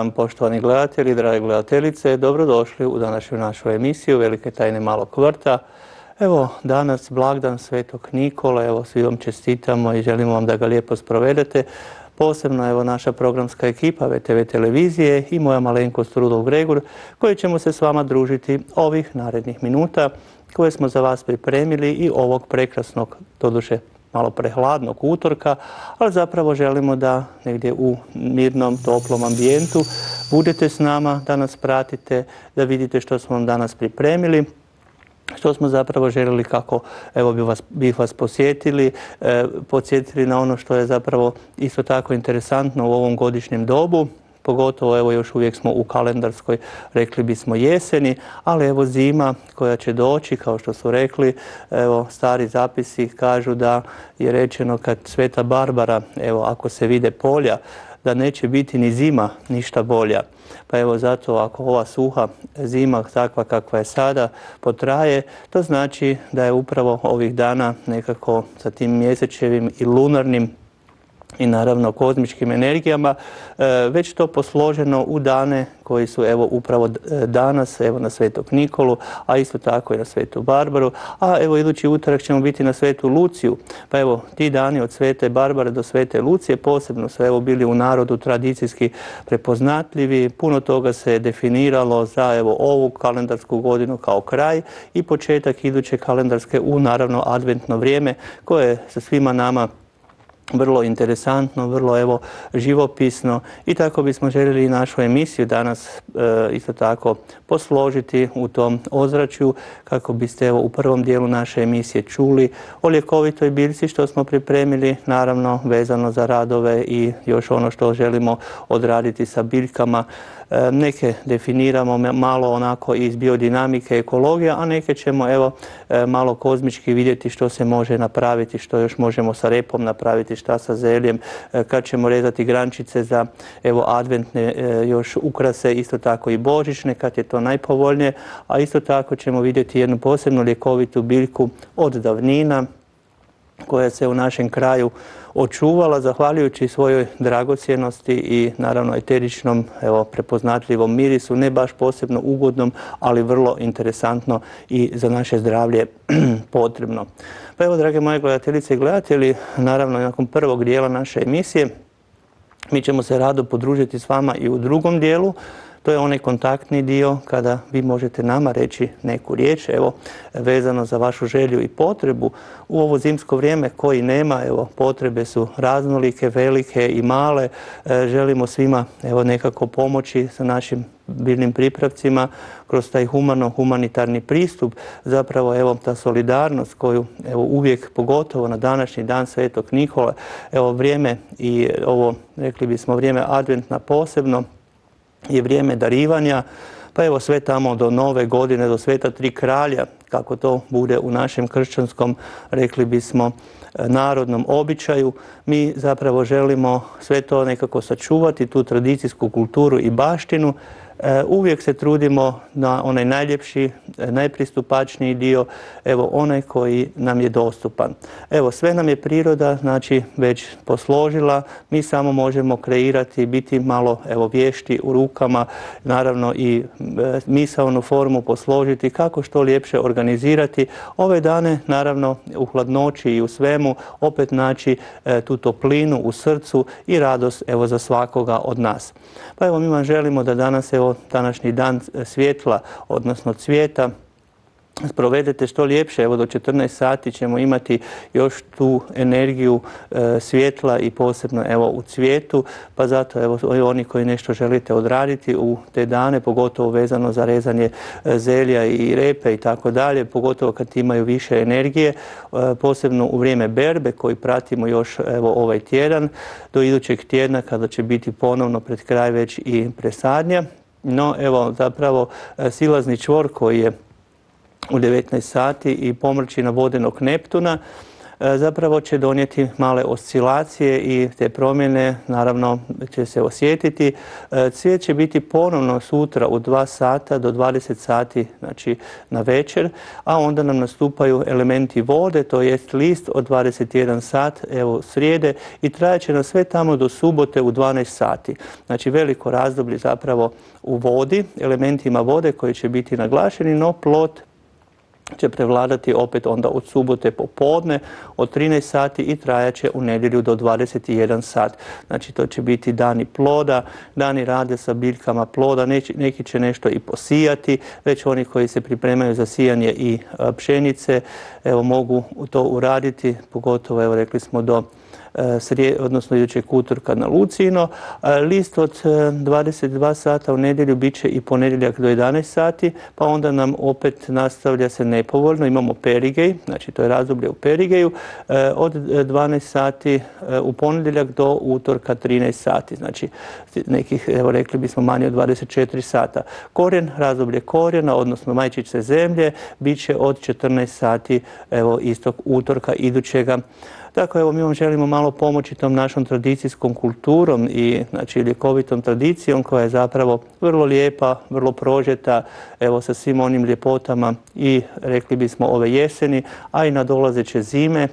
Dan, poštovani gledatelji, drage gledateljice. Dobrodošli u današnju našu emisiju Velike tajne malog vrta. Evo, danas blagdan Svetog Nikola, evo svi vam čestitamo i želimo vam da ga lijepo sprovedete. Posebno evo naša programska ekipa VTV televizije i moja malenkost Rudolf Gregur koji ćemo se s vama družiti ovih narednih minuta koje smo za vas pripremili i ovog prekrasnog, doduše malo prehladnog utorka, ali zapravo želimo da negdje u mirnom, toplom ambijentu budete s nama, da nas pratite, da vidite što smo vam danas pripremili što smo zapravo željeli kako evo bih vas posjetili, e, podsjetili na ono što je zapravo isto tako interesantno u ovom godišnjem dobu, pogotovo evo još uvijek smo u kalendarskoj, rekli bismo jeseni, ali evo zima koja će doći, kao što su rekli, evo stari zapisi kažu da je rečeno kad Sveta Barbara, evo ako se vide polja, da neće biti ni zima ništa bolja. Pa evo zato ako ova suha zima takva kakva je sada potraje, to znači da je upravo ovih dana nekako sa tim mjesečevim i lunarnim i naravno kozmičkim energijama, e, već to posloženo u dane koji su evo upravo e, danas, evo na Svetog Nikolu, a isto tako i na Svetu Barbaru, a evo idući utorak ćemo biti na Svetu Luciju, pa evo ti dani od Svete Barbare do Svete Lucije posebno su evo bili u narodu tradicijski prepoznatljivi, puno toga se definiralo za evo ovu kalendarsku godinu kao kraj i početak iduće kalendarske u naravno adventno vrijeme koje sa svima nama vrlo interesantno, vrlo evo živopisno i tako bismo željeli našu emisiju danas e, isto tako posložiti u tom ozračju kako biste evo u prvom dijelu naše emisije čuli o ljekovitoj biljci što smo pripremili naravno vezano za radove i još ono što želimo odraditi sa biljkama neke definiramo malo onako iz biodinamike, ekologija, a neke ćemo evo e, malo kozmički vidjeti što se može napraviti, što još možemo sa repom napraviti, šta sa zeljem, e, kad ćemo rezati grančice za evo adventne još ukrase, isto tako i božićne kad je to najpovoljnije, a isto tako ćemo vidjeti jednu posebnu ljekovitu biljku od davnina koja se u našem kraju očuvala zahvaljujući svojoj dragocjenosti i naravno eteričnom, prepoznatljivom mirisu, ne baš posebno ugodnom, ali vrlo interesantno i za naše zdravlje potrebno. Pa evo, drage moje gledateljice i gledatelji, naravno nakon prvog dijela naše emisije, mi ćemo se rado podružiti s vama i u drugom dijelu, to je onaj kontaktni dio kada vi možete nama reći neku riječ, evo, vezano za vašu želju i potrebu. U ovo zimsko vrijeme koji nema, evo, potrebe su raznolike, velike i male. E, želimo svima, evo, nekako pomoći sa našim biljnim pripravcima kroz taj humano-humanitarni pristup, zapravo evo ta solidarnost koju evo uvijek, pogotovo na današnji dan Svetog Nikola, evo vrijeme i ovo, rekli bismo, vrijeme adventna posebno, je vrijeme darivanja, pa evo sve tamo do nove godine, do sveta tri kralja, kako to bude u našem kršćanskom, rekli bismo, narodnom običaju. Mi zapravo želimo sve to nekako sačuvati, tu tradicijsku kulturu i baštinu, E, uvijek se trudimo na onaj najljepši, e, najpristupačniji dio, evo onaj koji nam je dostupan. Evo sve nam je priroda znači već posložila, mi samo možemo kreirati, biti malo evo vješti u rukama, naravno i e, formu posložiti, kako što ljepše organizirati. Ove dane naravno u hladnoći i u svemu opet naći tu toplinu u srcu i radost evo za svakoga od nas. Pa evo mi vam želimo da danas evo današnji dan svjetla, odnosno cvijeta, provedete što ljepše. Evo do 14 sati ćemo imati još tu energiju e, svjetla i posebno evo u cvijetu, pa zato evo oni koji nešto želite odraditi u te dane, pogotovo vezano za rezanje e, zelja i repe i tako dalje, pogotovo kad imaju više energije, e, posebno u vrijeme berbe koji pratimo još evo ovaj tjedan, do idućeg tjedna kada će biti ponovno pred kraj već i presadnja. No evo zapravo silazni čvor koji je u 19 sati i pomrčina vodenog Neptuna zapravo će donijeti male oscilacije i te promjene naravno će se osjetiti. Cvijet će biti ponovno sutra u 2 sata do 20 sati znači na večer, a onda nam nastupaju elementi vode, to jest list od 21 sat, evo srijede i trajeće na sve tamo do subote u 12 sati. Znači veliko razdoblje zapravo u vodi, elementima vode koji će biti naglašeni, no plot će prevladati opet onda od subote popodne od 13 sati i trajaće u nedjelju do 21 sat. Znači to će biti dani ploda, dani rade sa biljkama ploda, neki će nešto i posijati, već oni koji se pripremaju za sijanje i pšenice, evo mogu to uraditi, pogotovo evo rekli smo do E, odnosno idućeg utorka na Lucino. E, list od 22 e, sata u nedjelju bit će i ponedjeljak do 11 sati, pa onda nam opet nastavlja se nepovoljno. Imamo perigej, znači to je razdoblje u perigeju, od 12 sati u ponedjeljak do utorka 13 sati, znači nekih, evo rekli bismo, manje od 24 sata. Korijen, razdoblje korijena, odnosno majčice zemlje, bit će od 14 sati, evo istog utorka idućega tako evo mi vam želimo malo pomoći tom našom tradicijskom kulturom i znači ljekovitom tradicijom koja je zapravo vrlo lijepa, vrlo prožeta, evo sa svim onim ljepotama i rekli bismo ove jeseni, a i nadolazeće zime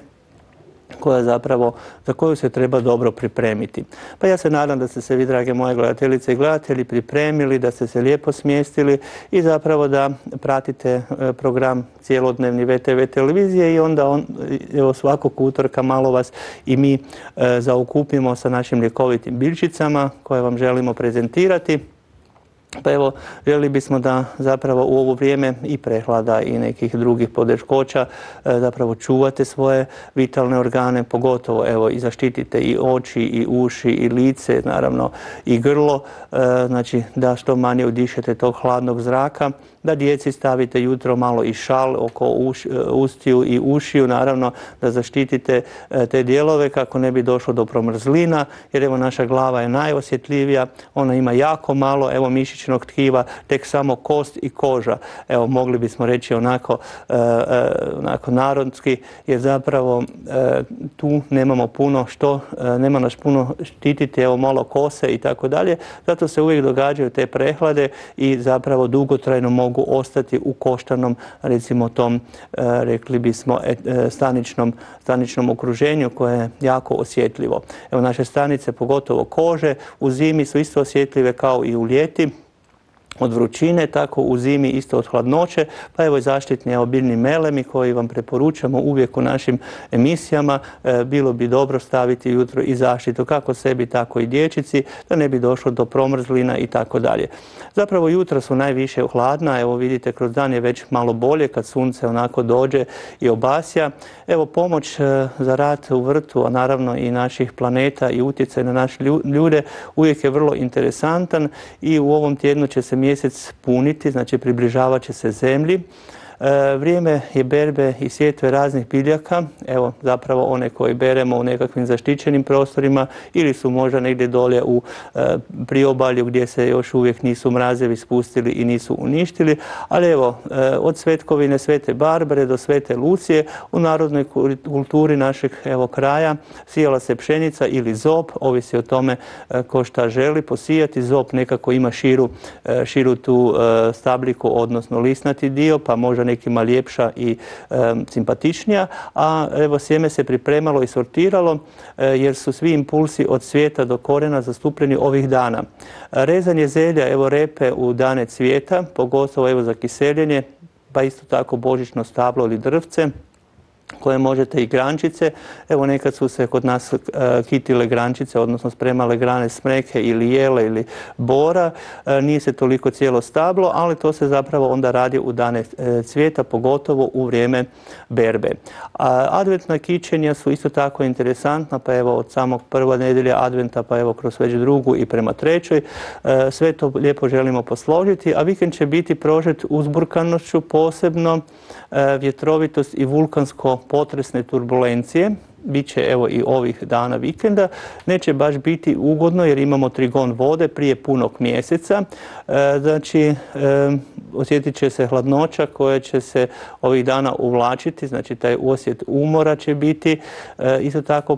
koja zapravo, za koju se treba dobro pripremiti. Pa ja se nadam da ste se vi, drage moje gledateljice i gledatelji, pripremili, da ste se lijepo smjestili i zapravo da pratite e, program cijelodnevni VTV televizije i onda on, evo svakog utorka malo vas i mi e, zaokupimo sa našim ljekovitim biljčicama koje vam želimo prezentirati. Pa evo, želi bismo da zapravo u ovo vrijeme i prehlada i nekih drugih podeškoća e, zapravo čuvate svoje vitalne organe, pogotovo evo i zaštitite i oči i uši i lice, naravno i grlo, e, znači da što manje udišete tog hladnog zraka da djeci stavite jutro malo i šal oko e, ustiju i ušiju, naravno da zaštitite te dijelove kako ne bi došlo do promrzlina, jer evo naša glava je najosjetljivija, ona ima jako malo, evo mišićnog tkiva, tek samo kost i koža. Evo mogli bismo reći onako, e, onako narodski, jer zapravo tu nemamo puno što, nema naš puno štititi, evo malo kose i tako dalje, zato se uvijek događaju te prehlade i zapravo dugotrajno mogu ostati u koštanom, recimo tom, e, rekli bismo, e, e, staničnom, staničnom okruženju koje je jako osjetljivo. Evo naše stanice, pogotovo kože, u zimi su isto osjetljive kao i u ljeti od vrućine, tako u zimi isto od hladnoće, pa evo i zaštitni obiljni melemi koji vam preporučamo uvijek u našim emisijama. E, bilo bi dobro staviti jutro i zaštitu kako sebi, tako i dječici, da ne bi došlo do promrzlina i tako dalje. Zapravo jutra su najviše hladna, evo vidite kroz dan je već malo bolje kad sunce onako dođe i obasja. Evo pomoć e, za rad u vrtu, a naravno i naših planeta i utjecaj na naše ljude uvijek je vrlo interesantan i u ovom tjednu će se mjesec puniti, znači približavat će se zemlji. E, vrijeme je berbe i sjetve raznih biljaka, evo zapravo one koje beremo u nekakvim zaštićenim prostorima ili su možda negdje dolje u e, priobalju gdje se još uvijek nisu mrazevi spustili i nisu uništili, ali evo e, od Svetkovine Svete Barbare do Svete Lucije u narodnoj kulturi našeg kraja sijala se pšenica ili zob, ovisi o tome ko šta želi posijati, zob nekako ima širu, širu tu stabliku odnosno lisnati dio pa može nekima ljepša i simpatičnija, a evo sjeme se pripremalo i sortiralo e, jer su svi impulsi od svijeta do korena zastupljeni ovih dana. Rezanje zelja, evo repe u dane cvijeta, pogotovo evo za kiseljenje, pa isto tako božićno stablo ili drvce, koje možete i grančice. Evo nekad su se kod nas e, kitile grančice, odnosno spremale grane smreke ili jele ili bora. E, nije se toliko cijelo stablo, ali to se zapravo onda radi u dane e, cvijeta, pogotovo u vrijeme berbe. adventna kićenja su isto tako interesantna, pa evo od samog prva nedelje adventa, pa evo kroz već drugu i prema trećoj. Sve to lijepo želimo posložiti, a vikend će biti prožet uzburkanošću, posebno vjetrovitost i vulkansko potresne turbulencije, bit će evo i ovih dana vikenda, neće baš biti ugodno jer imamo trigon vode prije punog mjeseca. E, znači, e, osjetit će se hladnoća koja će se ovih dana uvlačiti, znači taj osjet umora će biti e, isto tako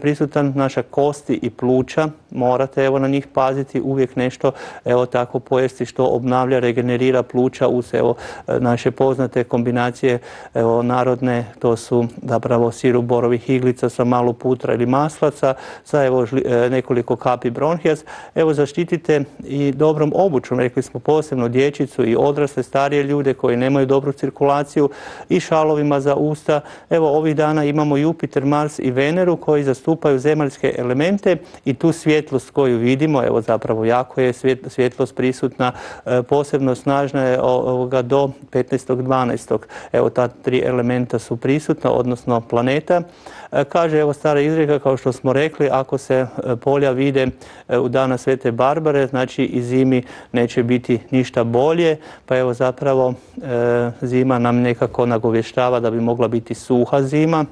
prisutan naša kosti i pluća, morate evo na njih paziti, uvijek nešto evo tako pojesti što obnavlja, regenerira pluća uz evo naše poznate kombinacije narodne, to su zapravo sirup borovih iglica sa malo putra ili maslaca, sa evo nekoliko kapi bronhijas. Evo zaštitite i dobrom obučom, rekli smo posebno dječicu i odrasle starije ljude koji nemaju dobru cirkulaciju i šalovima za usta. Evo ovih dana imamo Jupiter, Mars i Veneru koji zastupaju zemaljske elemente i tu svjetlost koju vidimo, evo zapravo jako je svjetlost prisutna, e, posebno snažna je do 15.12. Evo ta tri elementa su prisutna, odnosno planeta. E, kaže evo stara izreka kao što smo rekli, ako se e, polja vide u dana Svete Barbare, znači i zimi neće biti ništa bolje, pa evo zapravo zima nam nekako nagovještava da bi mogla biti suha zima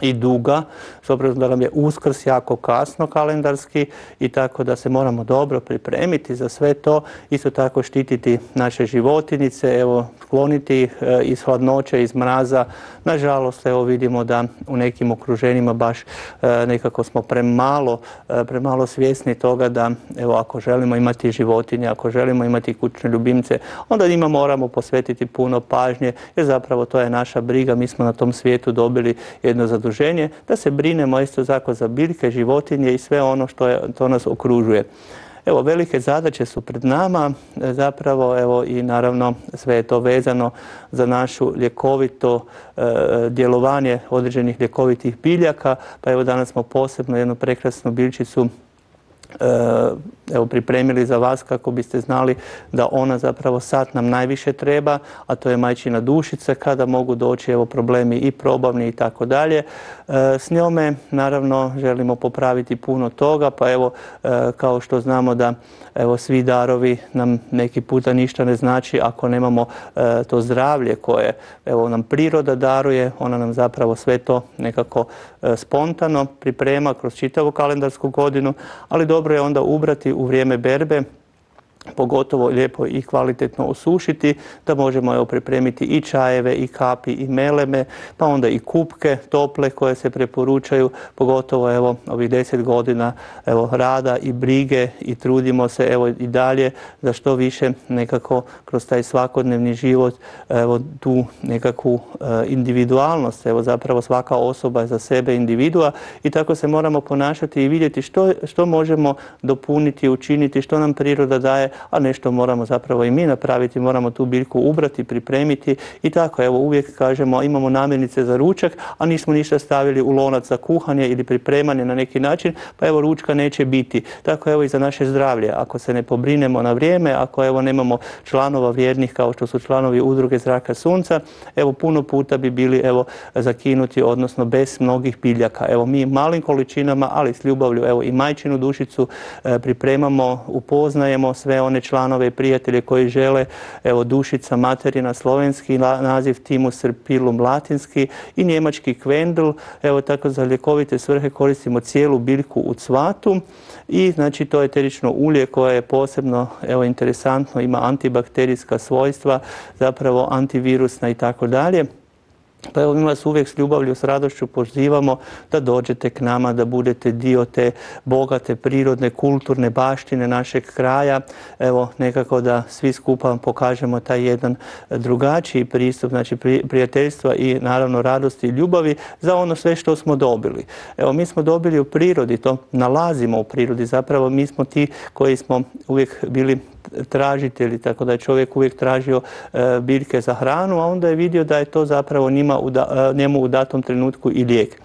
i duga, s obzirom da nam je uskrs jako kasno kalendarski i tako da se moramo dobro pripremiti za sve to, isto tako štititi naše životinice, evo skloniti ih e, iz hladnoće, iz mraza. Nažalost, evo vidimo da u nekim okruženjima baš e, nekako smo premalo, e, premalo svjesni toga da evo ako želimo imati životinje, ako želimo imati kućne ljubimce, onda njima moramo posvetiti puno pažnje jer zapravo to je naša briga. Mi smo na tom svijetu dobili jedno zaduženje da se brinemo isto tako za biljke, životinje i sve ono što je, to nas okružuje. Evo, velike zadaće su pred nama, zapravo evo i naravno sve je to vezano za našu ljekovito e, djelovanje određenih ljekovitih biljaka, pa evo danas smo posebno jednu prekrasnu biljčicu e, evo, pripremili za vas kako biste znali da ona zapravo sad nam najviše treba, a to je majčina dušica kada mogu doći evo, problemi i probavni i tako dalje. E, s njome naravno želimo popraviti puno toga, pa evo e, kao što znamo da evo svi darovi nam neki puta ništa ne znači ako nemamo e, to zdravlje koje evo nam priroda daruje, ona nam zapravo sve to nekako spontano priprema kroz čitavu kalendarsku godinu, ali dobro je onda ubrati u vrijeme berbe pogotovo lijepo i kvalitetno osušiti, da možemo evo, pripremiti i čajeve, i kapi, i meleme, pa onda i kupke tople koje se preporučaju, pogotovo evo ovih deset godina evo, rada i brige i trudimo se evo i dalje za što više nekako kroz taj svakodnevni život evo tu nekakvu e, individualnost, evo zapravo svaka osoba je za sebe individua i tako se moramo ponašati i vidjeti što, što možemo dopuniti, učiniti, što nam priroda daje, a nešto moramo zapravo i mi napraviti, moramo tu biljku ubrati, pripremiti i tako, evo uvijek kažemo imamo namirnice za ručak, a nismo ništa stavili u lonac za kuhanje ili pripremanje na neki način, pa evo ručka neće biti. Tako evo i za naše zdravlje, ako se ne pobrinemo na vrijeme, ako evo nemamo članova vrijednih kao što su članovi udruge zraka sunca, evo puno puta bi bili evo zakinuti, odnosno bez mnogih biljaka. Evo mi malim količinama, ali s ljubavlju, evo i majčinu dušicu e, pripremamo, upoznajemo sve one članove i prijatelje koji žele, evo Dušica materina slovenski naziv Timus serpilum latinski i njemački kvendl, evo tako za ljekovite svrhe koristimo cijelu biljku u cvatu i znači to je eterično ulje koje je posebno evo interesantno, ima antibakterijska svojstva, zapravo antivirusna i tako dalje. Pa evo mi vas uvijek s ljubavlju, s radošću pozivamo da dođete k nama, da budete dio te bogate, prirodne, kulturne baštine našeg kraja. Evo nekako da svi skupa pokažemo taj jedan drugačiji pristup, znači prijateljstva i naravno radosti i ljubavi za ono sve što smo dobili. Evo mi smo dobili u prirodi, to nalazimo u prirodi, zapravo mi smo ti koji smo uvijek bili tražitelji, tako da je čovjek uvijek tražio e, biljke za hranu, a onda je vidio da je to zapravo e, njemu u datom trenutku i lijek.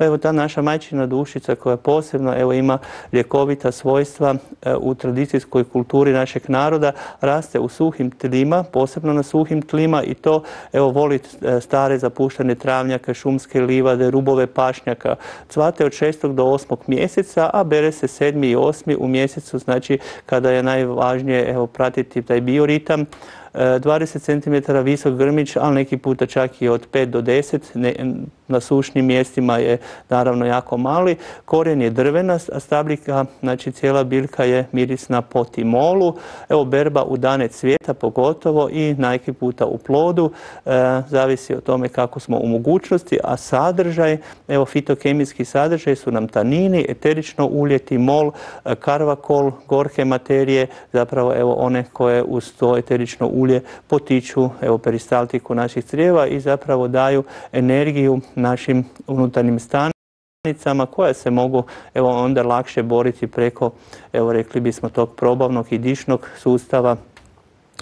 Pa evo ta naša majčina dušica koja posebno evo ima ljekovita svojstva e, u tradicijskoj kulturi našeg naroda raste u suhim tlima, posebno na suhim tlima i to evo voli e, stare zapuštene travnjake, šumske livade, rubove pašnjaka. Cvate od 6. do 8. mjeseca, a bere se 7. i 8. u mjesecu, znači kada je najvažnije evo pratiti taj bioritam 20 cm visok grmić, ali neki puta čak i od 5 do 10, na sušnim mjestima je naravno jako mali. Korijen je drvenast, a stabljika, znači cijela biljka je mirisna po timolu. Evo berba u dane cvijeta pogotovo i najki puta u plodu. E, zavisi o tome kako smo u mogućnosti, a sadržaj, evo fitokemijski sadržaj su nam tanini, eterično ulje, timol, e, karvakol, gorke materije, zapravo evo one koje uz to eterično ulje potiču evo peristaltiku naših crijeva i zapravo daju energiju našim unutarnjim stanicama koje se mogu evo onda lakše boriti preko evo rekli bismo tog probavnog i dišnog sustava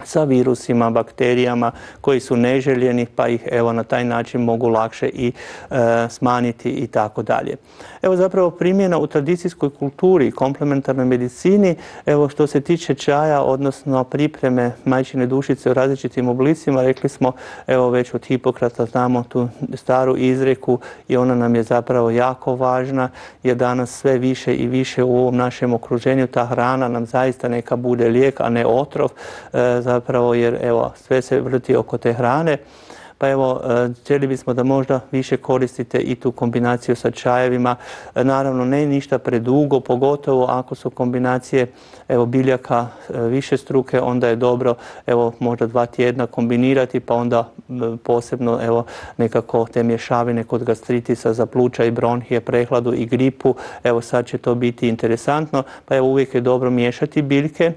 sa virusima, bakterijama koji su neželjeni pa ih evo na taj način mogu lakše i e, smanjiti i tako dalje. Evo zapravo primjena u tradicijskoj kulturi i komplementarnoj medicini, evo što se tiče čaja, odnosno pripreme majčine dušice u različitim oblicima, rekli smo evo već od Hipokrata znamo tu staru izreku i ona nam je zapravo jako važna jer danas sve više i više u ovom našem okruženju ta hrana nam zaista neka bude lijek, a ne otrov. E, zapravo jer evo sve se vrti oko te hrane. Pa evo, e, htjeli bismo da možda više koristite i tu kombinaciju sa čajevima. E, naravno, ne ništa predugo, pogotovo ako su kombinacije evo, biljaka e, više struke, onda je dobro evo, možda dva tjedna kombinirati, pa onda posebno evo, nekako te mješavine kod gastritisa za pluća i bronhije, prehladu i gripu. Evo sad će to biti interesantno, pa evo uvijek je dobro miješati biljke.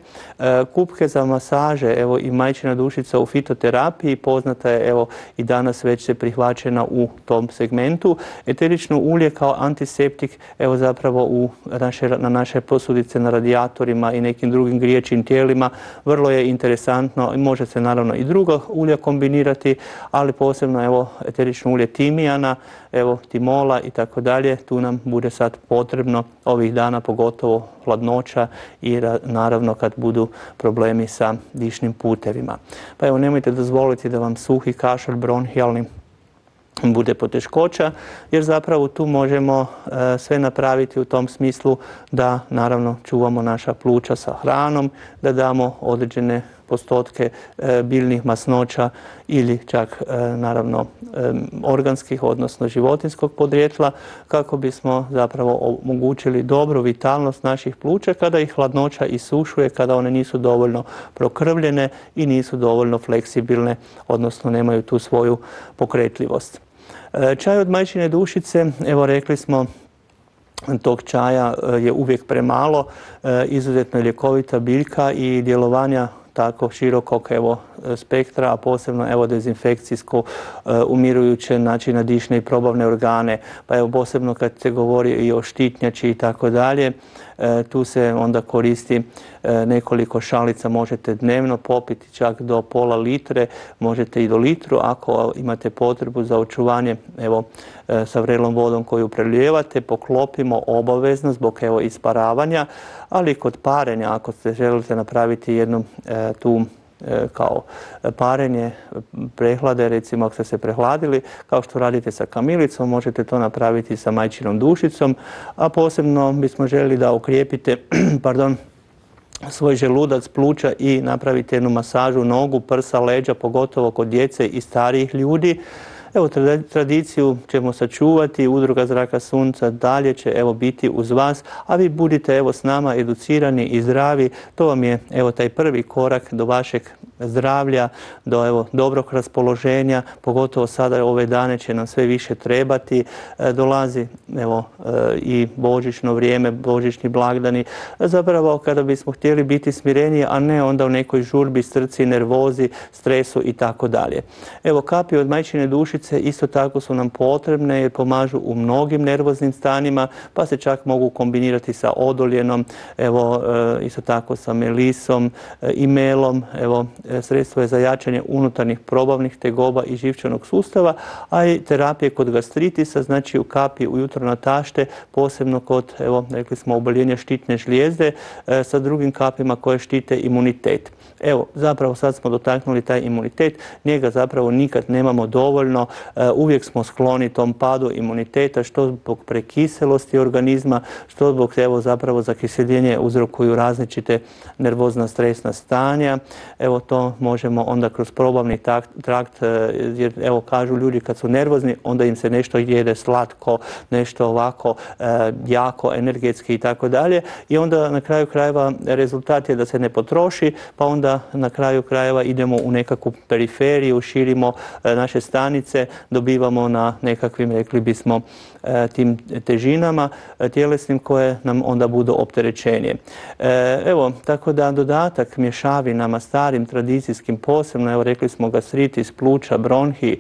Kupke za masaže, evo i majčina dušica u fitoterapiji poznata je evo i danas već se prihvaćena u tom segmentu. Eterično ulje kao antiseptik, evo zapravo u naše, na naše posudice na radijatorima i nekim drugim griječim tijelima, vrlo je interesantno i može se naravno i druga ulja kombinirati, ali posebno evo eterično ulje timijana, evo timola i tako dalje, tu nam bude sad potrebno ovih dana pogotovo hladnoća i naravno kad budu problemi sa dišnim putevima. Pa evo nemojte dozvoliti da vam suhi kašalj bronhijalni bude poteškoća, jer zapravo tu možemo e, sve napraviti u tom smislu da naravno čuvamo naša pluća sa hranom, da damo određene postotke e, biljnih masnoća ili čak e, naravno organskih, odnosno životinskog podrijetla, kako bismo zapravo omogućili dobru vitalnost naših pluća kada ih hladnoća isušuje, kada one nisu dovoljno prokrvljene i nisu dovoljno fleksibilne, odnosno nemaju tu svoju pokretljivost. E, čaj od majčine dušice, evo rekli smo, tog čaja je uvijek premalo, izuzetno je ljekovita biljka i djelovanja tako širokog evo, spektra, a posebno evo, dezinfekcijsko e, umirujuće znači na dišne i probavne organe, pa evo posebno kad se govori i o štitnjači i tako dalje, e, tu se onda koristi e, nekoliko šalica, možete dnevno popiti čak do pola litre, možete i do litru ako imate potrebu za očuvanje evo, sa vrelom vodom koju prelijevate, poklopimo obavezno zbog evo, isparavanja, ali kod parenja ako ste želite napraviti jednu tu E, kao parenje prehlade, recimo ako ste se prehladili, kao što radite sa kamilicom, možete to napraviti sa majčinom dušicom, a posebno bismo željeli da ukrijepite, pardon, svoj želudac, pluća i napravite jednu masažu nogu, prsa, leđa, pogotovo kod djece i starijih ljudi. Evo, tradiciju ćemo sačuvati, udruga Zraka Sunca dalje će evo biti uz vas, a vi budite evo s nama educirani i zdravi. To vam je evo taj prvi korak do vašeg zdravlja, do evo, dobrog raspoloženja, pogotovo sada ove dane će nam sve više trebati. E, dolazi evo, e, i božićno vrijeme, božićni blagdani. Zapravo kada bismo htjeli biti smireniji, a ne onda u nekoj žurbi, strci, nervozi, stresu i tako dalje. Evo kapi od majčine dušice isto tako su nam potrebne jer pomažu u mnogim nervoznim stanima, pa se čak mogu kombinirati sa odoljenom, evo e, isto tako sa melisom, imelom, evo sredstvo je za jačanje unutarnjih probavnih tegoba i živčanog sustava, a i terapije kod gastritisa, znači u kapi ujutro na tašte, posebno kod, evo, rekli smo, oboljenja štitne žlijezde, e, sa drugim kapima koje štite imunitet. Evo, zapravo sad smo dotaknuli taj imunitet, njega zapravo nikad nemamo dovoljno, e, uvijek smo skloni tom padu imuniteta, što zbog prekiselosti organizma, što zbog evo zapravo zakiseljenje uzrokuju različite nervozna stresna stanja. Evo to možemo onda kroz probavni trakt, jer evo kažu ljudi kad su nervozni, onda im se nešto jede slatko, nešto ovako jako energetski i tako dalje. I onda na kraju krajeva rezultat je da se ne potroši, pa onda na kraju krajeva idemo u nekakvu periferiju, širimo naše stanice, dobivamo na nekakvim, rekli bismo, E, tim težinama e, tjelesnim koje nam onda budu opterećenije. E, evo, tako da dodatak mješavinama starim, tradicijskim, posebno, evo rekli smo gastritis, pluća, bronhi,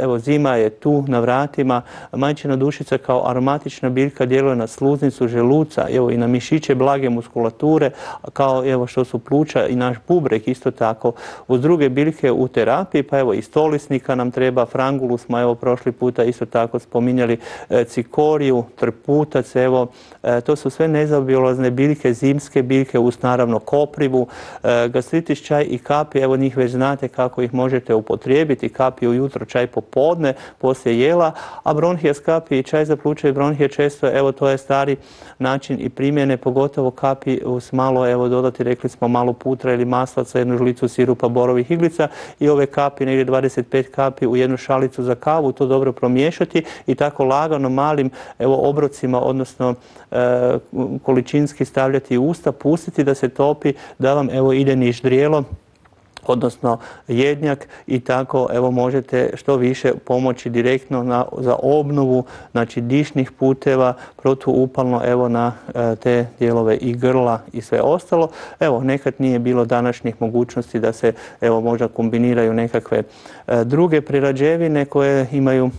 evo zima je tu na vratima, majčina dušica kao aromatična biljka djeluje na sluznicu želuca, evo i na mišiće blage muskulature, kao evo što su pluća i naš bubrek isto tako. Uz druge biljke u terapiji, pa evo i stolisnika nam treba, frangulu smo evo prošli puta isto tako spominjali, E, cikoriju, trputac, evo, e, to su sve nezaobilazne biljke, zimske biljke uz naravno koprivu, e, gastritis čaj i kapi, evo njih već znate kako ih možete upotrijebiti, kapi ujutro, čaj popodne, poslije jela, a bronhija kapi i čaj za pluće i bronhije često, evo to je stari način i primjene, pogotovo kapi uz malo, evo dodati, rekli smo malo putra ili maslaca, jednu žlicu sirupa borovih iglica i ove kapi, negdje 25 kapi u jednu šalicu za kavu, to dobro promiješati i tako lagano malim obrocima, odnosno e, količinski stavljati u usta, pustiti da se topi, da vam evo ide niž drijelo, odnosno jednjak i tako evo možete što više pomoći direktno na, za obnovu znači dišnih puteva protuupalno evo na e, te dijelove i grla i sve ostalo. Evo nekad nije bilo današnjih mogućnosti da se evo možda kombiniraju nekakve e, druge prerađevine koje imaju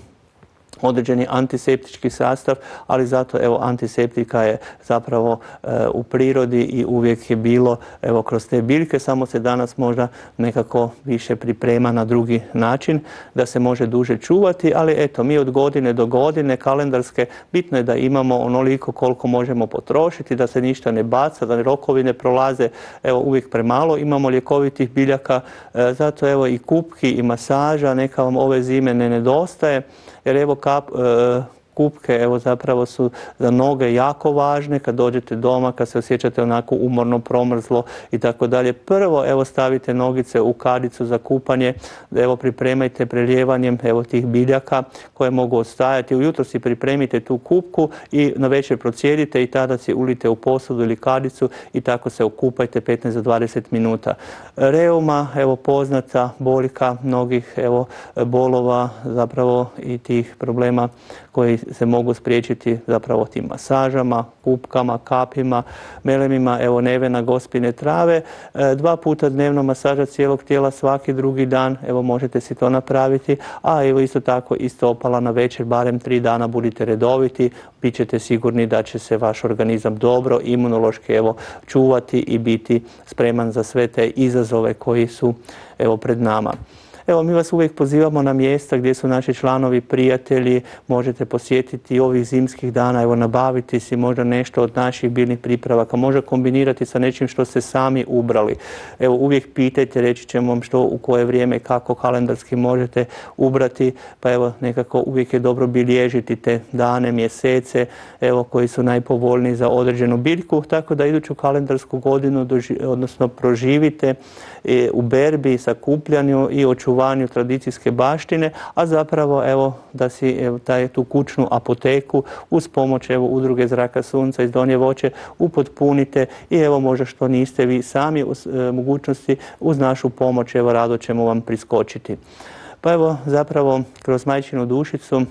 određeni antiseptički sastav, ali zato evo antiseptika je zapravo e, u prirodi i uvijek je bilo evo kroz te biljke, samo se danas možda nekako više priprema na drugi način da se može duže čuvati, ali eto mi od godine do godine kalendarske bitno je da imamo onoliko koliko možemo potrošiti, da se ništa ne baca, da rokovi ne prolaze, evo uvijek premalo imamo ljekovitih biljaka, e, zato evo i kupki i masaža neka vam ove zime ne nedostaje jer evo kap, e, kupke evo zapravo su za noge jako važne kad dođete doma, kad se osjećate onako umorno, promrzlo i tako dalje. Prvo evo stavite nogice u kadicu za kupanje, evo pripremajte preljevanjem evo tih biljaka koje mogu ostajati. Ujutro si pripremite tu kupku i na večer procijedite i tada si ulite u posudu ili kadicu i tako se okupajte 15 do 20 minuta. Reuma, evo poznata boljka mnogih evo bolova zapravo i tih problema koji se mogu spriječiti zapravo tim masažama, kupkama, kapima, melemima, evo nevena, gospine trave. E, dva puta dnevno masaža cijelog tijela svaki drugi dan, evo možete si to napraviti, a evo isto tako isto opala na večer, barem tri dana budite redoviti, bit ćete sigurni da će se vaš organizam dobro imunološki evo čuvati i biti spreman za sve te izazove koji su evo pred nama. Evo, mi vas uvijek pozivamo na mjesta gdje su naši članovi, prijatelji, možete posjetiti ovih zimskih dana, evo, nabaviti si možda nešto od naših biljnih pripravaka, može kombinirati sa nečim što ste sami ubrali. Evo, uvijek pitajte, reći ćemo vam što, u koje vrijeme, kako kalendarski možete ubrati, pa evo, nekako uvijek je dobro bilježiti te dane, mjesece, evo, koji su najpovoljniji za određenu biljku, tako da iduću kalendarsku godinu, odnosno proživite e, u berbi, sakupljanju i očuvanju očuvanju tradicijske baštine, a zapravo evo da si evo, taj, tu kućnu apoteku uz pomoć evo udruge Zraka Sunca iz Donje Voće upotpunite i evo možda što niste vi sami u e, mogućnosti uz našu pomoć evo rado ćemo vam priskočiti. Pa evo zapravo kroz majčinu dušicu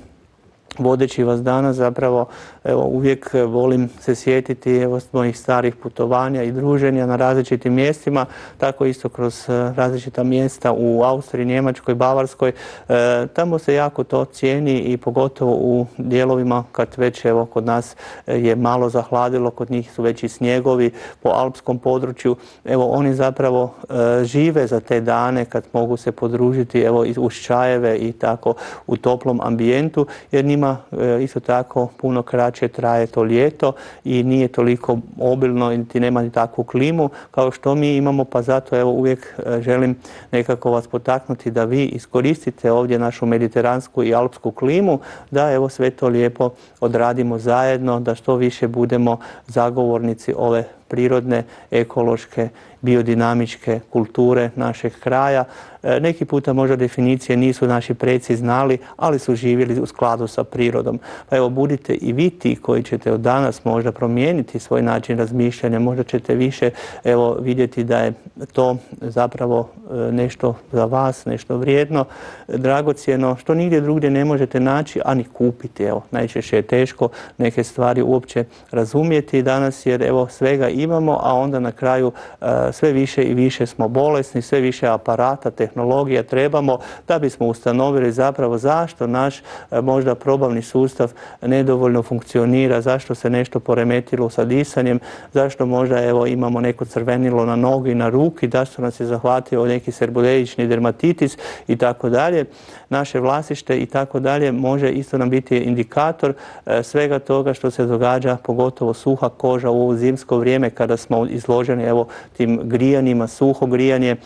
vodeći vas danas zapravo evo, uvijek volim se sjetiti evo, mojih starih putovanja i druženja na različitim mjestima, tako isto kroz e, različita mjesta u Austriji, Njemačkoj, Bavarskoj. E, tamo se jako to cijeni i pogotovo u dijelovima kad već evo, kod nas je malo zahladilo, kod njih su već i snjegovi po alpskom području. Evo, oni zapravo e, žive za te dane kad mogu se podružiti evo, uz čajeve i tako u toplom ambijentu jer njima E, isto tako puno kraće traje to ljeto i nije toliko obilno niti nema ni takvu klimu kao što mi imamo pa zato evo uvijek e, želim nekako vas potaknuti da vi iskoristite ovdje našu mediteransku i alpsku klimu da evo sve to lijepo odradimo zajedno da što više budemo zagovornici ove prirodne, ekološke, biodinamičke kulture našeg kraja. E, neki puta možda definicije nisu naši preci znali, ali su živjeli u skladu sa prirodom. Pa evo, budite i vi ti koji ćete od danas možda promijeniti svoj način razmišljanja, možda ćete više evo, vidjeti da je to zapravo e, nešto za vas, nešto vrijedno, dragocjeno, što nigdje drugdje ne možete naći, a ni kupiti. Evo, najčešće je teško neke stvari uopće razumjeti danas, jer evo, svega imamo, a onda na kraju e, sve više i više smo bolesni, sve više aparata, tehnologija trebamo da bismo ustanovili zapravo zašto naš e, možda probavni sustav nedovoljno funkcionira, zašto se nešto poremetilo sa disanjem, zašto možda evo imamo neko crvenilo na nogi, na ruki, zašto nas je zahvatio neki serbulejični dermatitis i tako dalje. Naše vlasište i tako dalje može isto nam biti indikator e, svega toga što se događa, pogotovo suha koža u ovo zimsko vrijeme kada smo izloženi evo tim grijanjima, suho grijanje,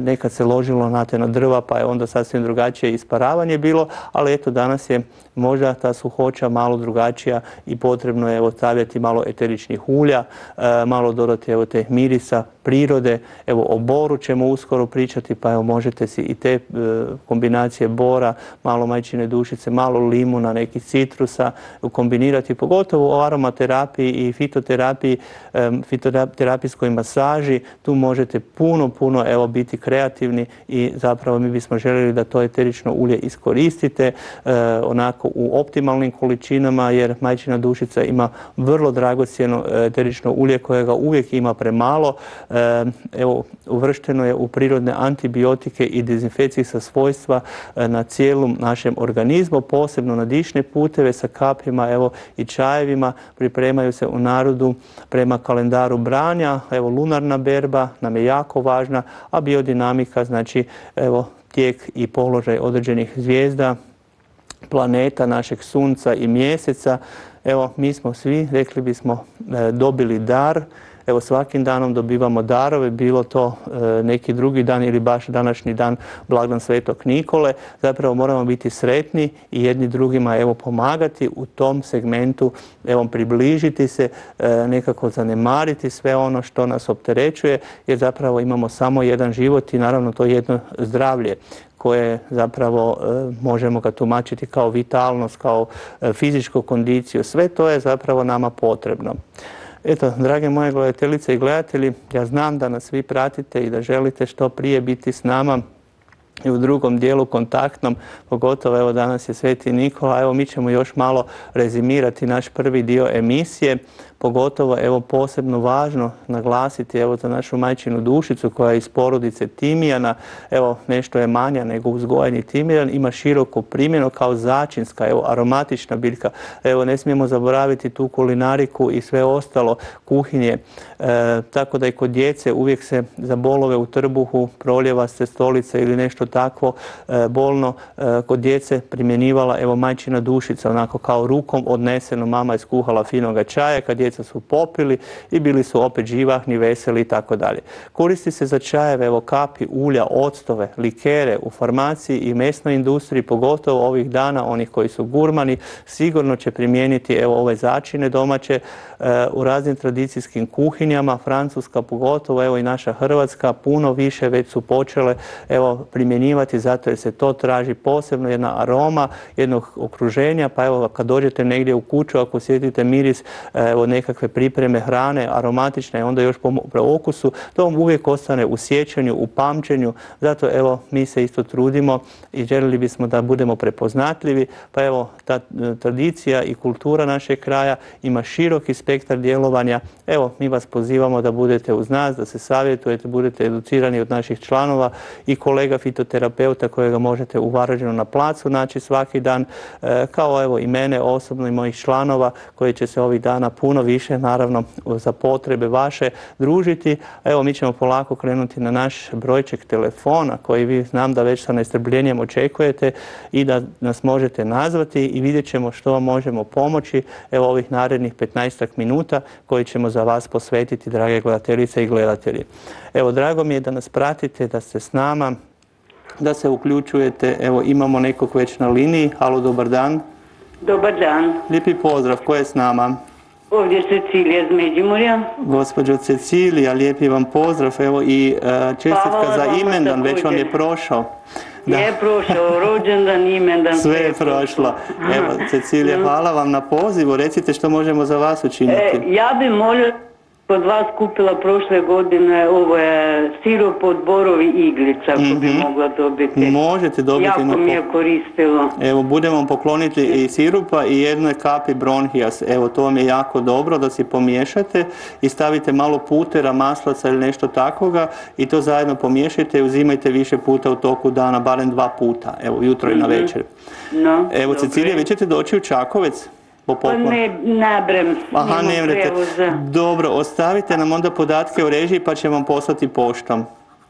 nekad se ložilo na te na drva pa je onda sasvim drugačije isparavanje bilo, ali eto danas je možda ta suhoća malo drugačija i potrebno je evo stavljati malo eteričnih ulja, e, malo dodati evo te mirisa, prirode, evo o boru ćemo uskoro pričati pa evo možete si i te e, kombinacije bora, malo majčine dušice, malo limuna, nekih citrusa kombinirati, pogotovo u aromaterapiji i fitoterapiji, fitoterapijskoj masaži, tu možete puno, puno evo biti kreativni i zapravo mi bismo željeli da to eterično ulje iskoristite e, onako u optimalnim količinama jer majčina dušica ima vrlo dragocjeno e, eterično ulje kojega uvijek ima premalo. E, evo, uvršteno je u prirodne antibiotike i dezinfekcijska svojstva na cijelom našem organizmu, posebno na dišne puteve sa kapima evo, i čajevima. Pripremaju se u narodu prema kalendaru branja. Evo, lunarna berba nam je jako važna, a biodinamika, znači evo, tijek i položaj određenih zvijezda, planeta, našeg sunca i mjeseca. Evo, mi smo svi, rekli bismo, e, dobili dar Evo svakim danom dobivamo darove, bilo to e, neki drugi dan ili baš današnji dan blagdan Svetog Nikole. Zapravo moramo biti sretni i jedni drugima evo pomagati u tom segmentu, evo približiti se, e, nekako zanemariti sve ono što nas opterećuje jer zapravo imamo samo jedan život i naravno to jedno zdravlje koje zapravo e, možemo ga tumačiti kao vitalnost, kao fizičku kondiciju. Sve to je zapravo nama potrebno. Eto, drage moje gledateljice i gledatelji, ja znam da nas vi pratite i da želite što prije biti s nama i u drugom dijelu kontaktnom, pogotovo evo danas je Sveti Nikola, evo mi ćemo još malo rezimirati naš prvi dio emisije pogotovo evo posebno važno naglasiti evo za našu majčinu dušicu koja je iz porodice timijana, evo nešto je manja nego uzgojeni timijan, ima široko primjeno kao začinska, evo aromatična biljka. Evo ne smijemo zaboraviti tu kulinariku i sve ostalo kuhinje. E, tako da i kod djece uvijek se za bolove u trbuhu proljeva se stolica ili nešto takvo e, bolno e, kod djece primjenjivala evo majčina dušica onako kao rukom odneseno mama je skuhala finoga čaja kad je djeca su popili i bili su opet živahni, veseli i. Koristi se za čajeve, evo kapi, ulja, octove, likere u farmaciji i mesnoj industriji, pogotovo ovih dana, onih koji su gurmani, sigurno će primijeniti evo ove začine domaće e, u raznim tradicijskim kuhinjama, Francuska pogotovo, evo i naša Hrvatska, puno više već su počele evo primjenjivati zato jer se to traži posebno jedna aroma jednog okruženja, pa evo kad dođete negdje u kuću, ako osjetite miris e, evo nekakve pripreme hrane, aromatične, onda još po okusu, to vam uvijek ostane u sjećanju, u pamćenju. Zato evo, mi se isto trudimo i željeli bismo da budemo prepoznatljivi, pa evo, ta e, tradicija i kultura našeg kraja ima široki spektar djelovanja. Evo, mi vas pozivamo da budete uz nas, da se savjetujete, budete educirani od naših članova i kolega fitoterapeuta kojega možete u Varaždinu na placu naći svaki dan, e, kao evo i mene osobno i mojih članova koji će se ovih dana puno više naravno za potrebe vaše družiti. Evo mi ćemo polako krenuti na naš brojček telefona koji vi znam da već sa nestrpljenjem očekujete i da nas možete nazvati i vidjet ćemo što vam možemo pomoći evo ovih narednih 15 minuta koji ćemo za vas posvetiti drage gledateljice i gledatelji. Evo drago mi je da nas pratite, da ste s nama, da se uključujete. Evo imamo nekog već na liniji. Halo, dobar dan. Dobar dan. Lijepi pozdrav, ko je s nama? Ovdje Cecilija iz Međimurja. Gospođo Cecilija, lijepi vam pozdrav, evo i e, čestitka za imendan, već vam je prošao. Da. Je prošao rođendan, imendan. Sve je prošlo. Evo, Cecilija, hvala vam na pozivu. Recite što možemo za vas učiniti. E, ja bi molio kod vas kupila prošle godine ovo je sirup od borovi iglica ako bi Mhm. mogla dobiti. Možete dobiti Jako na mi je koristilo. Evo, budemo vam pokloniti i sirupa i jednoj kapi bronhijas. Evo, to vam je jako dobro da si pomiješate i stavite malo putera, maslaca ili nešto takvoga i to zajedno pomiješajte i uzimajte više puta u toku dana, barem dva puta, evo, jutro i na večer. No, Evo, Mhm. Cecilija, vi ćete doći u Čakovec po Pa poklon? ne, nabrem. Aha, ne prijevoza. Dobro, ostavite nam onda podatke o režiji pa ćemo vam poslati poštom.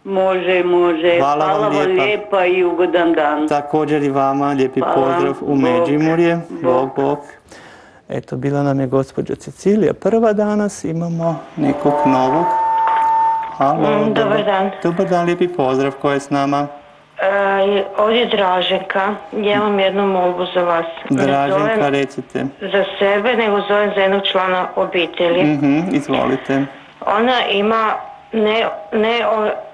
Može, može. Hvala vam vam lijepa. lijepa i ugodan dan. Također i vama, lijepi Hvala. pozdrav u Bog. Međimurje. Bog, Bog. Eto, bila nam je gospođa Cecilija prva danas, imamo nekog novog. Halo, Mm, dobar dan. Dobar dan, lijepi pozdrav, ko je s nama? E, ovdje je Draženka. Ja imam jednu molbu za vas. Draženka, recite. za sebe, nego zovem za jednog člana obitelji. Mhm, izvolite. Ona ima ne,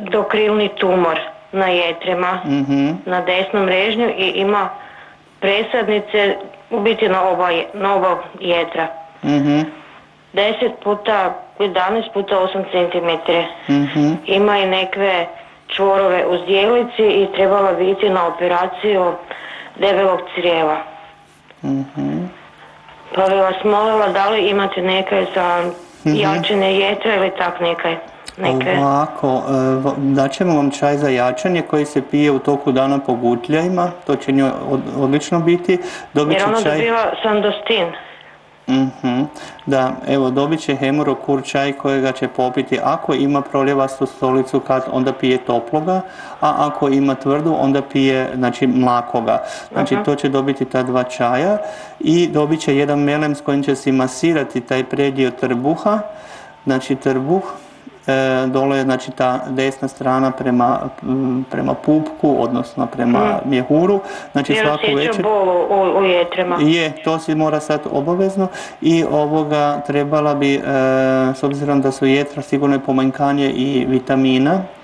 dokrilni tumor na jetrima, Mhm, na desnom režnju i ima presadnice u biti na oba, je- na oba jetra. mhm, 10 puta, 11 puta 8 cm. Ima i nekve čvorove u zdjelici i trebala bi ići na operaciju debelog crijeva. mhm. Pa bi vas molila da li imate nekaj za jačanje jetra ili tak nekaj. Neke. Ovako, e, daćemo vam čaj za jačanje koji se pije u toku dana po gutljajima, to će njoj od- odlično biti. Dobit Jer će ona čaj... dobiva sandostin. Mhm, Da, evo dobit će hemorokur čaj kojega će popiti. Ako ima proljevastu stolicu kad onda pije toploga, a ako ima tvrdu onda pije znači mlakoga. Znači to će dobiti ta dva čaja i dobit će jedan melem s kojim će si masirati taj predio trbuha, znači trbuh dole je znači ta desna strana prema, prema pupku, odnosno prema mjehuru. Znači Jer svaku večer... bol u, u jetrima. Je, to si mora sad obavezno i ovoga trebala bi, e, s obzirom da su jetra sigurno je pomanjkanje i vitamina, e,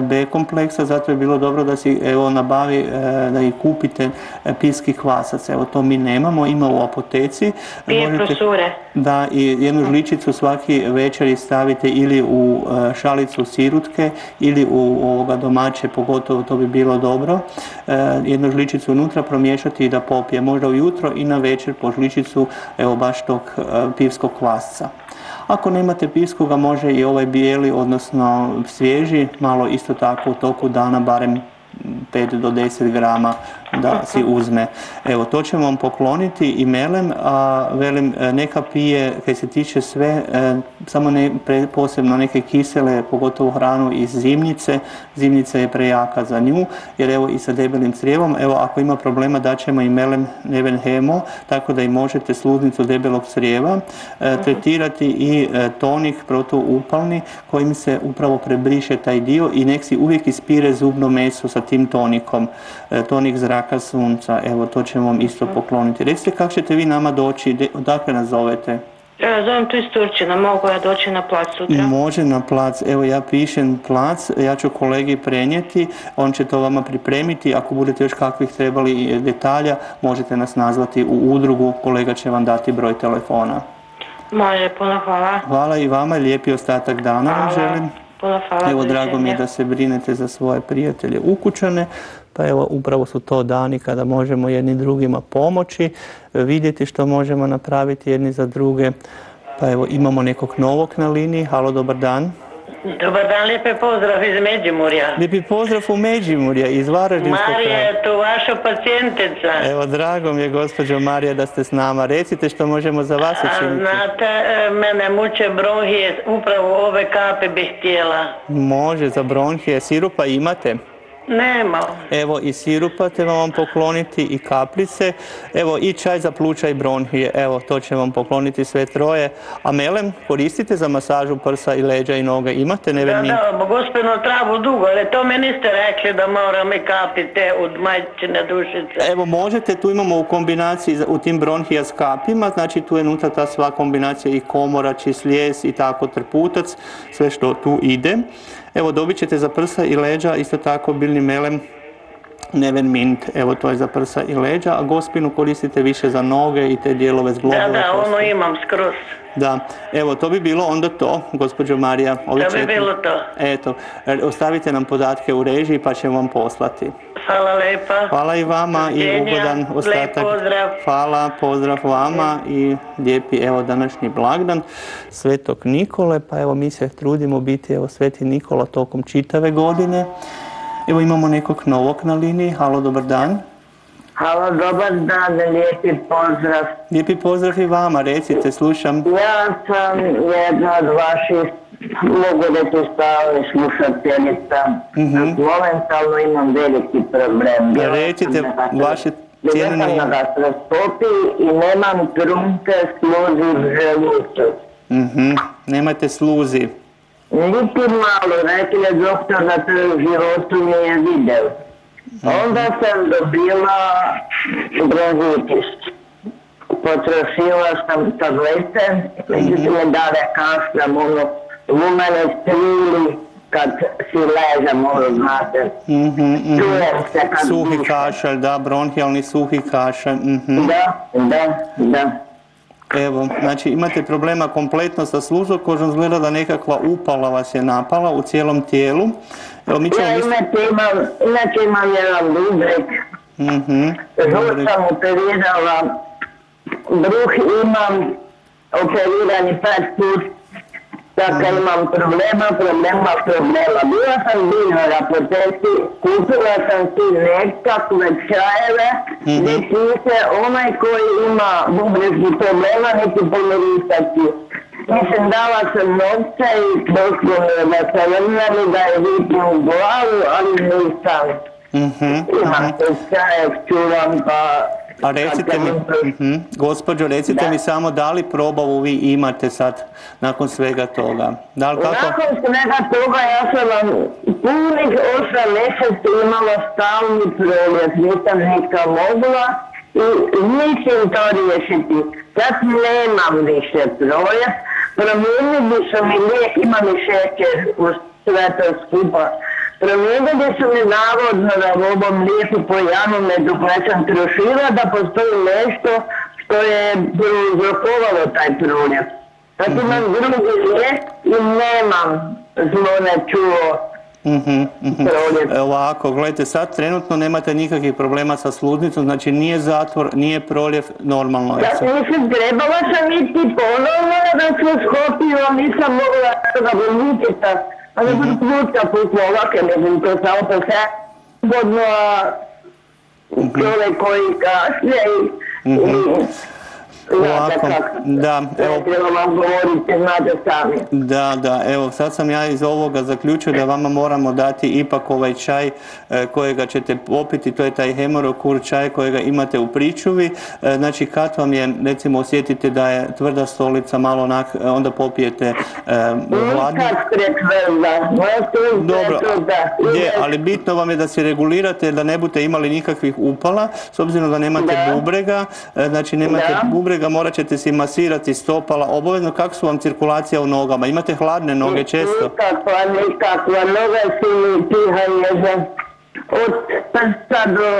B kompleksa, zato je bilo dobro da si evo nabavi, e, da i kupite e, piski kvasac. Evo to mi nemamo, ima u apoteci. Pije Možete- prosure. da, i jednu žličicu svaki večeri stavite ili u e, šalicu sirutke ili u ovoga domaće, pogotovo to bi bilo dobro. E, jednu žličicu unutra promiješati i da popije, možda ujutro i na večer po žličicu evo baš tog e, pivskog kvasca. Ako nemate pivskoga može i ovaj bijeli, odnosno svježi, malo isto tako u toku dana barem 5 do 10 grama da si uzme. Evo, to ćemo vam pokloniti i melem, a velim, e, neka pije, kaj se tiče sve, e, samo ne, pre- posebno neke kisele, pogotovo hranu iz zimnice. Zimnica je prejaka za nju, jer evo i sa debelim crijevom, evo ako ima problema daćemo i melem neven hemo, tako da i možete sluznicu debelog crijeva e, tretirati i e, tonik protuupalni kojim se upravo prebriše taj dio i nek si uvijek ispire zubno meso sa tim tonikom, tonik zraka sunca, evo to ćemo vam isto pokloniti. Recite kako ćete vi nama doći, odakle nas zovete? E, Zovem tu iz Turčina, mogu ja doći na plac sutra? Može na plac, evo ja pišem plac, ja ću kolegi prenijeti, on će to vama pripremiti, ako budete još kakvih trebali e, detalja, možete nas nazvati u udrugu, kolega će vam dati broj telefona. Može, puno hvala. Hvala i vama lijepi ostatak dana vam Hvala. želim. Puno hvala. Evo, drago mi je da se brinete za svoje prijatelje ukućane, pa evo, upravo su to dani kada možemo jedni drugima pomoći, vidjeti što možemo napraviti jedni za druge. Pa evo, imamo nekog novog na liniji. Halo, dobar dan. Dobar dan, lijepe pozdrav iz Međimurja. Lijepi pozdrav u Međimurje, iz Varaždinskog Marija kraja. je tu vaša pacijentica. Evo, drago mi je, gospođo Marija, da ste s nama. Recite što možemo za vas A učiniti. znate, e, mene muče bronhije, upravo ove kape bih htjela. Može, za bronhije. Sirupa imate? Nema. Evo i sirupa te vam pokloniti i kaplice. Evo i čaj za pluća i bronhije. Evo to će vam pokloniti sve troje. A melem koristite za masažu prsa i leđa i noge. Imate Da, nevermin? da, gospeno travu dugo, ali to mi niste rekli da moram i kapite od majčine dušice. Evo možete, tu imamo u kombinaciji u tim bronhija s kapima, znači tu je unutra ta sva kombinacija i komorač i slijes i tako trputac, sve što tu ide. Evo dobit ćete za prsa i leđa isto tako biljni melem Nevermint, evo to je za prsa i leđa, a gospinu koristite više za noge i te dijelove zglobove. Da, da, ono imam skroz. Da, evo to bi bilo onda to, gospođo Marija. Ove To bi četiri- bilo to. Eto, e, ostavite nam podatke u režiji pa ćemo vam poslati. Hvala lepa. Hvala i vama i ugodan ostatak. pozdrav. Hvala, pozdrav vama i lijepi evo današnji blagdan Svetog Nikole, pa evo mi se trudimo biti evo Sveti Nikola tokom čitave godine. Evo imamo nekog novog na liniji, halo, dobar dan. Halo, dobar dan, lijepi pozdrav. Lijepi pozdrav i vama, recite, slušam. Ja sam jedna od vaših, mogu reći stalnih slušateljica. Momentalno imam veliki problem. Bila sam Recite vaše Bila cijenjene sam na gastroskopiji i nemam trunke sluzi u želucu. Mhm, Nemate sluzi. Niti malo, rekli je doktor da to u životu nije video. Onda sam dobila bronhitis. Potrošila sam tablete, međutim me dale kašljam, ono, u mene strili kad si ležam, ono, znate. Mhm, mhm. Se kad Suhi kašalj, da, bronhijalni suhi kašalj. mhm. Da, da, da. Evo, znači imate problema kompletno sa sluzokožom, izgleda da nekakva upala vas je napala u cijelom tijelu. Evo, mi ćemo... Ja inače imam, inače imam jedan bubreg, Mhm, Žur sam operirala, bruh imam, operirani pet put, dakle imam problema, problema, problema. Bila sam biljno na apoteci, kupila sam si nekakve čajeve, gdje piše onaj koji ima bubrežni problema, neki pomirisati. Mislim, dala sam novce i je da sam vrnali da je vidim u glavu, ali nisam. mhm, Imam mhm. se čajek, čuvam, pa... A recite mi, mhm, gospođo, recite Da. mi samo da li probavu vi imate sad nakon svega toga? Da li kako? Nakon svega toga ja sam vam punih osam mjeseci imala stalni proljev, nisam nikad mogla i mislim to riješiti. Sad nemam više proljev, promijenili su mi lijek, ima mi šećer u sve to skupa. Promijenili su mi navodno da u ovom lijeku po Janomedu koja sam trošila da postoji nešto što je prouzrokovalo taj proljev. Sad imam drugi lijek i nemam zvone čuo Mhm, mhm. E, Ovako, gledajte, sad trenutno nemate nikakvih problema sa sluznicom, znači nije zatvor, nije proljev, normalno je Ja sve. mislim, trebala sam ići ponovno da se skopio, nisam mogla da bolnicita. A ne budu puta pukla ovake, mislim, to samo po se godno, a čovjek Ovako, da, evo. Da, da, evo sad sam ja iz ovoga zaključio da vama moramo dati ipak ovaj čaj e, kojega ćete popiti, to je taj hemorokur čaj kojega imate u pričuvi. E, znači kad vam je, recimo osjetite da je tvrda stolica malo onak, e, onda popijete hladno. Dobro, je, ali bitno vam je da se regulirate da ne budete imali nikakvih upala, s obzirom da nemate bubrega, znači nemate Da. Bubrega, morat ćete si masirati stopala, obavezno kako su vam cirkulacija u nogama, imate hladne noge često? Nikakva, nikakva, noge su mi pihanje od prsta do,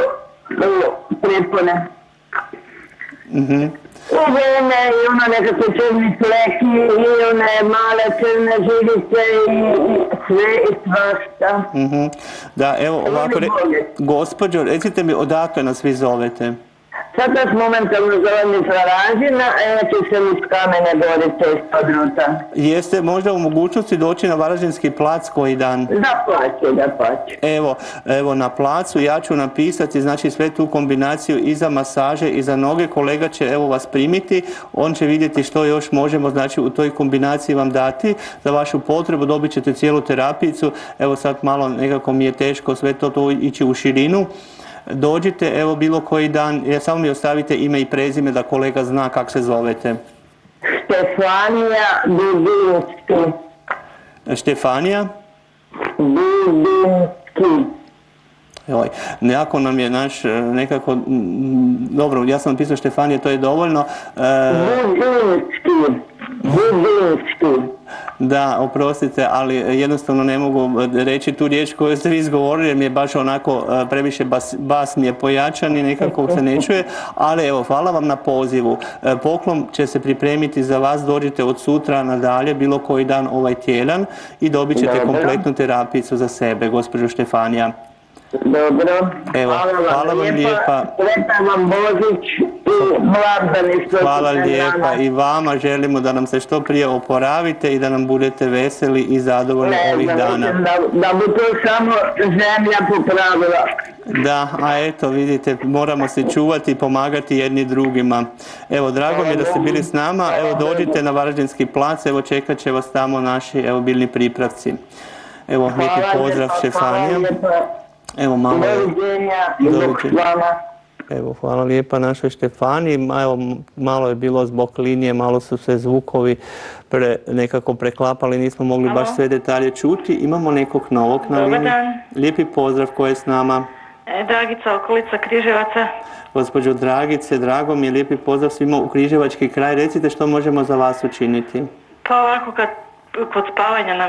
do prepone. Mhm. U vene i ono nekakve crni fleki i one male crne žilice i, i sve i svašta. Mhm. Da, evo ovako, re, gospođo, recite mi odakle nas vi zovete? Sad nas momentalno zove Fraranžina, a ja ću se iz Kamene iz Podruta. Jeste možda u mogućnosti doći na Varaždinski plac koji dan? Da plaće, da plaće. Evo, evo na placu ja ću napisati znači sve tu kombinaciju i za masaže i za noge. Kolega će evo vas primiti, on će vidjeti što još možemo znači u toj kombinaciji vam dati za vašu potrebu, dobit ćete cijelu terapijicu. Evo sad malo nekako mi je teško sve to, to ići u širinu. Dođite, evo bilo koji dan, e, samo mi ostavite ime i prezime da kolega zna kako se zovete. Stefanija Dubinski. Štefanija? Dubinski. Joj, nekako nam je naš e, nekako, dobro, ja sam napisao Štefanije, to je dovoljno. E, Dubinski. Dubinski. Da, oprostite, ali jednostavno ne mogu reći tu riječ koju ste vi izgovorili jer mi je baš onako e, previše bas, bas mi je pojačan i nekako se ne čuje, ali evo, hvala vam na pozivu. E, Poklon će se pripremiti za vas, dođite od sutra nadalje, bilo koji dan ovaj tjedan i dobit ćete kompletnu terapicu za sebe, gospođo Štefanija. Dobro. Evo, hvala vam lijepa. Sretan vam Božić i blagdani što Hvala lijepa i vama želimo da nam se što prije oporavite i da nam budete veseli i zadovoljni Ne ovih dana. Da, da bi to samo zemlja popravila. Da, a eto vidite, moramo se čuvati i pomagati jedni drugima. Evo, drago mi je da ste bili s nama, evo dođite na Varaždinski plac, evo čekat će vas tamo naši evo biljni pripravci. Evo, Hvala pozdrav hvala lijepa. Evo je, Doviđenja i evo, hvala lijepa našoj Štefaniji. Ma, Evo, malo je bilo zbog linije, malo su se zvukovi pre, nekako preklapali, nismo mogli baš sve detalje čuti. Imamo nekog novog na Dobar liniji. dan. Lijepi pozdrav ko je s nama. E, Dragica, okolica Križevaca. Gospođo Dragice, drago mi je, lijepi pozdrav svima u Križevački kraj. Recite što možemo za vas učiniti. Pa ovako kad kod spavanja na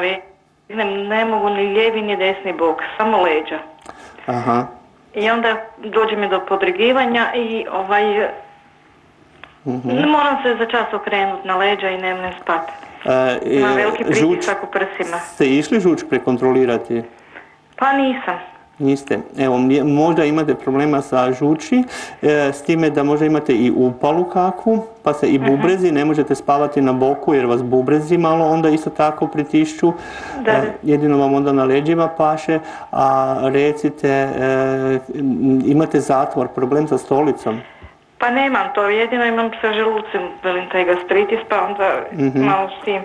ne, ne mogu ni lijevi ni desni bok, samo leđa. Aha. I onda dođe mi do podrigivanja i ovaj... Moram se za čas okrenuti na leđa i ne mogu spati. E, Ima veliki pritisak u prsima. ste išli žuč prekontrolirati? Pa nisam. Niste. Evo, možda imate problema sa žuči, e, s time da možda imate i upalu kakvu, pa se i bubrezi, ne možete spavati na boku jer vas bubrezi malo onda isto tako pritišću. Da. E, jedino vam onda na leđima paše, a recite, e, imate zatvor, problem sa stolicom. Pa nemam to, jedino imam sa želucem, velim taj gastritis, pa onda malo s tim.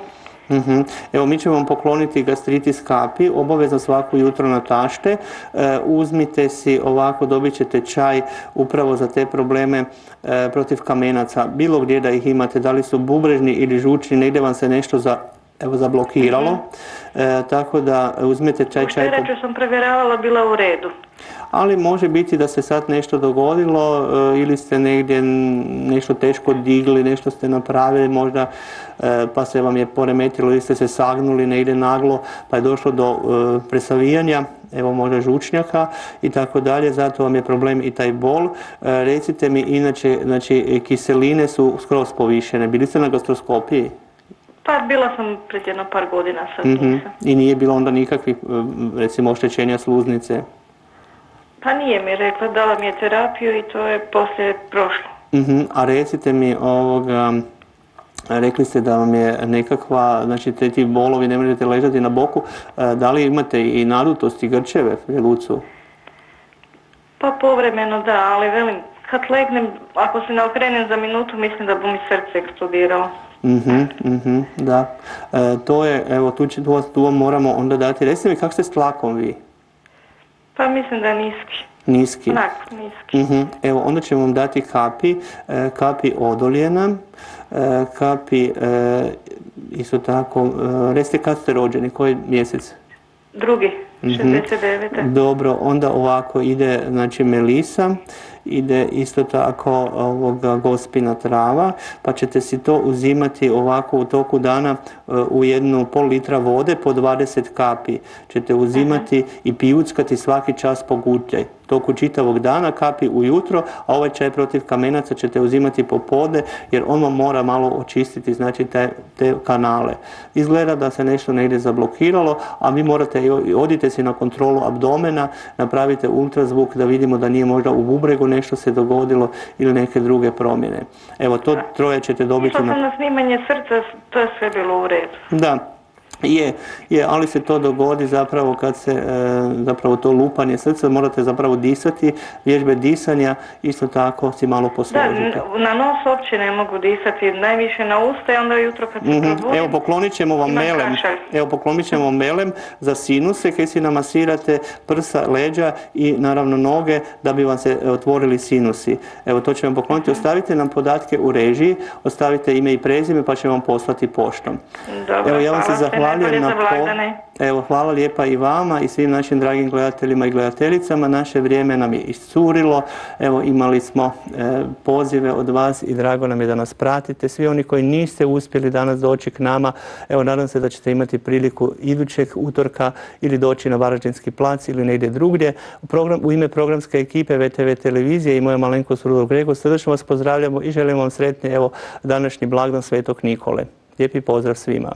Mhm. Evo mi ćemo vam pokloniti gastritis kapi, obavezno svako jutro na tašte. E, uzmite si ovako, dobit ćete čaj upravo za te probleme e, protiv kamenaca. Bilo gdje da ih imate, da li su bubrežni ili žučni, negdje vam se nešto za, evo, zablokiralo. E, tako da uzmete čaj, čaj. sam provjeravala, bila u redu. Ali može biti da se sad nešto dogodilo e, ili ste negdje nešto teško digli, nešto ste napravili možda e, pa se vam je poremetilo ili ste se sagnuli negdje naglo pa je došlo do e, presavijanja evo možda žučnjaka i tako dalje, zato vam je problem i taj bol. Recite mi inače, znači kiseline su skroz povišene, bili ste na gastroskopiji? Pa bila sam pred jedno par godina, sad Mhm. nisam. I nije bilo onda nikakvih recimo oštećenja sluznice? Pa nije mi rekla, dala mi je terapiju i to je poslije prošlo. Mhm, A recite mi, ovoga, rekli ste da vam je nekakva, znači te ti bolovi, ne možete ležati na boku, e, da li imate i nadutost i grčeve u želucu? Pa povremeno da, ali velim, kad legnem, ako se ne okrenem za minutu, mislim da bi mi srce eksplodiralo. Mhm, mhm, da. E, to je, evo, tu, tu, tu vam moramo onda dati. Recite mi, kako ste s tlakom vi? Pa mislim da je niski. Niski. Onak, niski. Mhm, Evo, onda ćemo vam dati kapi, e, kapi odoljena, e, kapi, e, isto tako, e, recite kad ste rođeni, koji mjesec? Drugi, Mhm. 69. Dobro, onda ovako ide znači melisa, ide isto tako ovoga gospina trava, pa ćete si to uzimati ovako u toku dana e, u jednu pol litra vode po 20 kapi. Ćete uzimati i pijuckati svaki čas po gutljaj. toku čitavog dana, kapi ujutro, a ovaj čaj protiv kamenaca ćete uzimati popodne jer on vam mora malo očistiti znači te, te kanale. Izgleda da se nešto negdje zablokiralo, a vi morate, odite si na kontrolu abdomena, napravite ultrazvuk da vidimo da nije možda u bubregu nešto se dogodilo ili neke druge promjene. Evo, to troje ćete dobiti... Išla sam na snimanje srca, to je sve bilo u redu. Da, je, je, ali se to dogodi zapravo kad se, e, zapravo to lupanje srca, morate zapravo disati, vježbe disanja, isto tako si malo Da, posložite. n- na nos uopće ne mogu disati, najviše na usta i onda jutro kad se Mhm. probudim. Evo poklonit ćemo vam melem, kašalj. evo poklonit ćemo vam melem za sinuse kaj si namasirate prsa, leđa i naravno noge da bi vam se otvorili sinusi. Evo to ćemo pokloniti, ostavite nam podatke u režiji, ostavite ime i prezime pa ćemo vam poslati poštom. Dobro, Evo ja vam se sve zahvaljujem na po-. Evo, hvala lijepa i vama i svim našim dragim gledateljima i gledateljicama. Naše vrijeme nam je iscurilo. Evo, imali smo e, pozive od vas i drago nam je da nas pratite. Svi oni koji niste uspjeli danas doći k nama, evo, nadam se da ćete imati priliku idućeg utorka ili doći na Varaždinski plac ili negdje drugdje. U, program, u ime programske ekipe VTV televizije i moja malenkost Rudolf Grego srdečno vas pozdravljamo i želimo vam sretni evo, današnji blagdan Svetog Nikole. Lijepi pozdrav svima.